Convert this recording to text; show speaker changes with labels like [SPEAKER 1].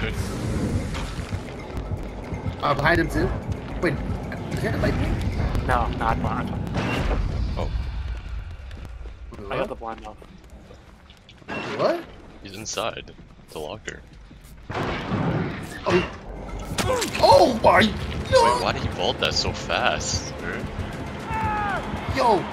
[SPEAKER 1] dude.
[SPEAKER 2] Uh, behind him too. Wait, is that like me?
[SPEAKER 3] No, not blind.
[SPEAKER 1] Oh,
[SPEAKER 3] I got the blind off.
[SPEAKER 2] What?
[SPEAKER 1] he's inside the locker.
[SPEAKER 2] Oh. Oh my!
[SPEAKER 1] Wait, why did he vault that so fast?
[SPEAKER 2] Yo!